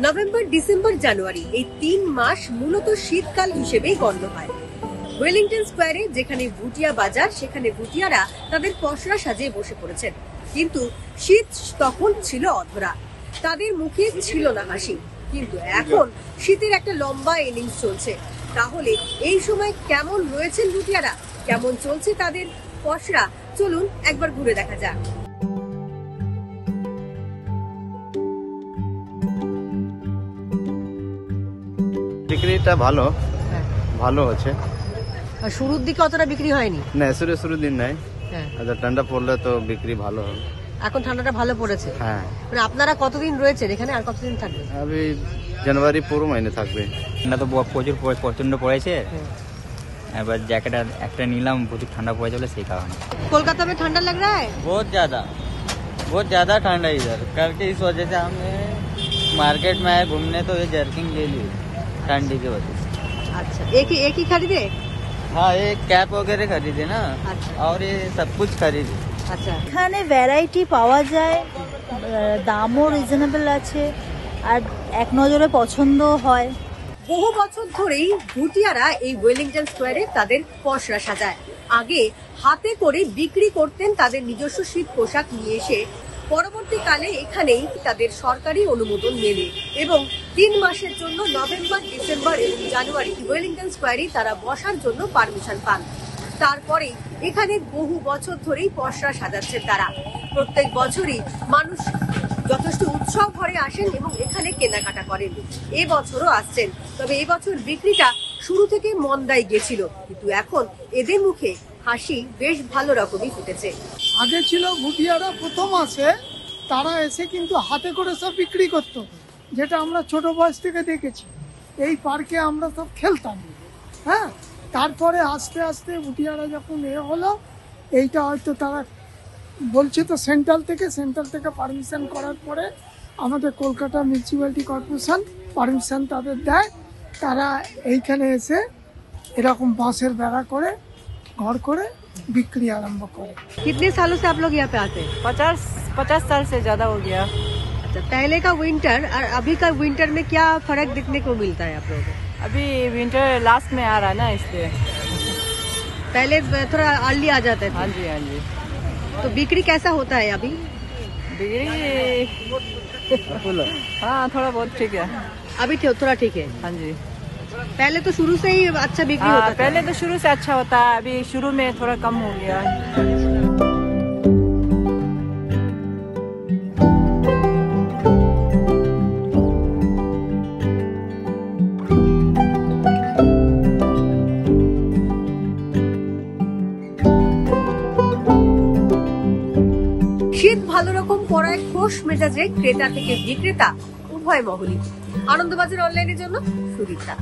November, December, জানুয়ারি এই তিন মাস মূলত শীতকাল হিসেবেই গণ্য হয়। ওয়েলিংটন স্কোয়ারে যেখানে ভুটিয়া বাজার, সেখানে ভুটিয়ারা তাদের পসরা সাজিয়ে বসে পড়েছেন। কিন্তু শীত তখন ছিল অধরা। তাদের মুখে ছিল না হাসি। কিন্তু এখন শীতের একটা লম্বা ইনিংস চলছে। তাহলে এই সময় কেমন রয়েছেন ভুটিয়ারা? কেমন চলছে তাদের পসরা? চলুন একবার ঘুরে দেখা যাক। বিক্রিটা ভালো হ্যাঁ। ভালো হচ্ছে। শুরুর দিকে অতটা বিক্রি হয়নি? না শুরু শুরু দিন নাই। আচ্ছা ঠান্ডা পড়লে তো বিক্রি ভালো হবে। এখন ঠান্ডাটা ভালো পড়েছে? হ্যাঁ। মানে আপনারা কতদিন রয়েছেন এখানে আর কতদিন থাকবেন? আমি জানুয়ারি পুরো মাইনে থাকবে। ঠান্ডা তো প্রচুর প্রচণ্ড পড়েছে। হ্যাঁ। এবার জ্যাকেট একটা নিলাম প্রচুর ঠান্ডা পড়ে বলে সেই কারণে। কলকাতা ঠান্ডা লাগ রা বহুত জ্যাদা। বহুত জ্যাদা ঠান্ডা ইধার। কালকে ইস ওয়াজহ সে আমি मार्केट में आए घूमने तो ये जर्किंग ले ली ठंडी की वजह से अच्छा एक ही एक ही खरीदे हाँ ये कैप वगैरह खरीदे ना अच्छा। और ये सब कुछ खरीदे আচ্ছা এখানে ভ্যারাইটি পাওয়া যায় আহ, দামও রিজনেবল আছে আর এক নজরে পছন্দ হয় বহু বছর ধরেই ভুটিয়ারা এই ওয়েলিংটন স্কোয়ারে তাদের পসরা সাজায় আগে হাতে করে বিক্রি করতেন তাদের নিজস্ব শীত পোশাক নিয়ে এসে পরবর্তীকালে এখানেই তাদের সরকারি অনুমোদন মেলে এবং তিন মাসের জন্য নভেম্বর, ডিসেম্বর এবং জানুয়ারি ওয়েলিংটন স্কোয়ারে তারা বসার জন্য পারমিশন পান। তারপরে এখানে বহু বছর ধরেই পসরা সাজাচ্ছেন তারা। প্রত্যেক বছরই মানুষ যথেষ্ট উৎসব ঘরে আসেন এবং এখানে কেনাকাটা করেন। এবছরও আসছেন। তবে এবছর বিক্রিটা শুরু থেকে মন্দায় গেছিল। কিন্তু এখন এদের মুখে হাসি বেশ ভালো রকমই ফুটেছে। আগে ছিল ভুটিয়ারা প্রথম আসে, তারা এসে কিন্তু হাতে করে সব বিক্রি করতো, যেটা আমরা ছোট বয়স থেকে দেখেছি। এই পার্কে আমরা সব খেলতাম। হ্যাঁ তারপরে আস্তে আস্তে ভুটিয়ারা যখন এ হলো, এইটা হয়তো তারা বলছে তো সেন্ট্রাল থেকে সেন্ট্রাল থেকে পারমিশন করার পরে আমাদের কলকাতা মিউনিসিপ্যালিটি কর্পোরেশন পারমিশন তাদের দেয়। তারা এইখানে এসে এরকম বাঁশের বেড়া করে ঘর করে বিক্রি আরম্ভ করে कितने सालों से आप लोग यहाँ पे आते हैं पचास पचास साल से ज्यादा हो गया अच्छा पहले का विंटर और अभी का विंटर में क्या फर्क देखने को मिलता है आप लोगों को अभी विंटर लास्ट में आ रहा है ना इसलिए पहले थोड़ा अर्ली आ जाते हाँ थे जी हाँ जी तो बिक्री कैसा होता है अभी डिग्री हाँ थोड़ा बहुत ठीक है अभी थो- थोड़ा ठीक है हाँ जी पहले तो शुरू से ही अच्छा बिक्री हाँ, होता था पहले तो शुरू से अच्छा होता है अभी शुरू में थोड़ा कम हो गया শীত ভালো রকম পড়ায় খোশ মেজাজে ক্রেতা থেকে বিক্রেতা উভয় মহলই আনন্দবাজার অনলাইনের জন্য সুবিধা।